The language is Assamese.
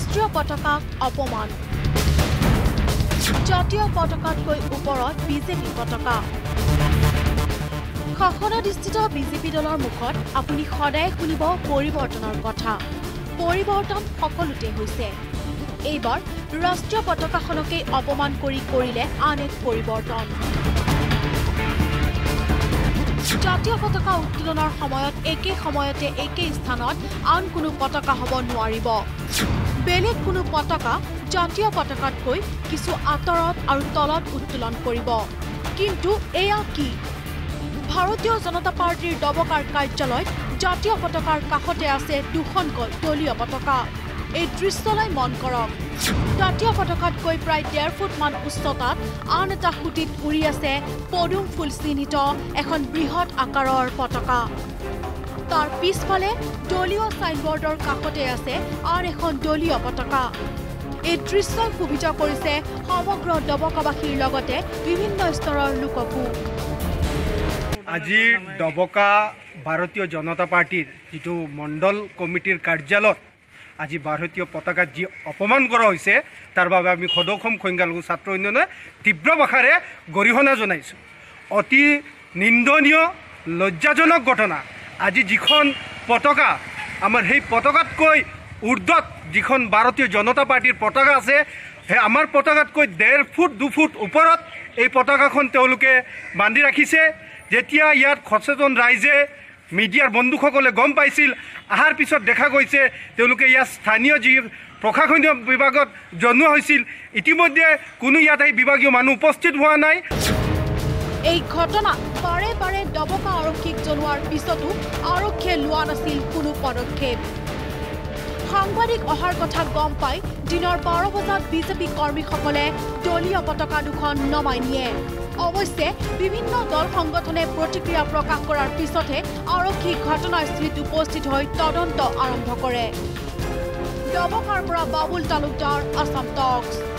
ৰাষ্ট্ৰীয় পতাকাক অপমান। জাতীয় পতাকাতকৈ ওপৰত বিজেপি পতাকা। শাসনাধিষ্ঠিত বিজেপি দলৰ মুখত আপুনি সদায় শুনিব পৰিৱৰ্তনৰ কথা। পৰিৱৰ্তন সকলোতে হৈছে। এইবাৰ ৰাষ্ট্ৰীয় পতাকাখনকেই অপমান কৰি কৰিলে আন এক পৰিৱৰ্তন। জাতীয় পতাকা উত্তোলনৰ সময়ত একে সময়তে একে স্থানত আন কোনো পতাকা হ'ব নোৱাৰিব। বেলেগ কোনো পতাকা জাতীয় পতাকাতকৈ কিছু আঁতৰত আৰু তলত উত্তোলন কৰিব। কিন্তু এয়া কি? ভাৰতীয় জনতা পাৰ্টীৰ দবকাৰ কাৰ্যালয়ত জাতীয় পতাকাৰ কাষতে আছে দুখনকৈ দলীয় পতাকা। এই দৃশ্যলৈ মন কৰক। জাতীয় পতাকাতকৈ প্ৰায় ডেৰ ফুটমান উচ্চতাত আন এটা সুঁতিত উৰি আছে পদুম ফুল চিহ্নিত এখন বৃহৎ আকাৰৰ পতাকা। তাৰ পিছফালে দলীয় ছাইনবৰ্ডৰ কাষতে আছে আন এখন দলীয় পতাকা। এই দৃশ্যই শোভিত কৰিছে সমগ্ৰ দবকাবাসীৰ লগতে বিভিন্ন স্তৰৰ লোককো। আজি ডবকা ভাৰতীয় জনতা পাৰ্টীৰ যিটো মণ্ডল কমিটিৰ কাৰ্যালয়ত আজি ভাৰতীয় পতাকাত যি অপমান কৰা হৈছে তাৰ বাবে আমি সদৌসম সংখ্যালঘু ছাত্ৰ ইউনিয়নে তীব্ৰ ভাষাৰে গৰিহণা জনাইছোঁ। অতি নিন্দনীয় লজ্জাজনক ঘটনা। আজি যিখন পতাকা আমাৰ সেই পতাকাতকৈ ঊৰ্ধত যিখন ভাৰতীয় জনতা পাৰ্টীৰ পতাকা আছে সেই আমাৰ পতাকাতকৈ ডেৰ ফুট দুফুট ওপৰত এই পতাকাখন তেওঁলোকে বান্ধি ৰাখিছে। যেতিয়া ইয়াত সচেতন ৰাইজে মিডিয়াৰ বন্ধুসকলে গম পাইছিল অহাৰ পিছত দেখা গৈছে তেওঁলোকে ইয়াত স্থানীয় যি প্ৰশাসনীয় বিভাগত জনোৱা হৈছিল ইতিমধ্যে কোনো ইয়াত এই বিভাগীয় মানুহ উপস্থিত হোৱা নাই। এই ঘটনা বাৰে বাৰে দবকা আৰক্ষীক জনোৱাৰ পিছতো আৰক্ষীয়ে লোৱা নাছিল কোনো পদক্ষেপ। সাংবাদিক অহাৰ কথা গম পাই দিনৰ বাৰ বজাত বিজেপি কৰ্মীসকলে দলীয় পতাকা দুখন নমাই নিয়ে। অৱশ্যে বিভিন্ন দল সংগঠনে প্ৰতিক্ৰিয়া প্ৰকাশ কৰাৰ পিছতহে আৰক্ষী ঘটনাস্থলীত উপস্থিত হৈ তদন্ত আৰম্ভ কৰে। দবকাৰ পৰা বাবুল তালুকদাৰ আছাম টক্স।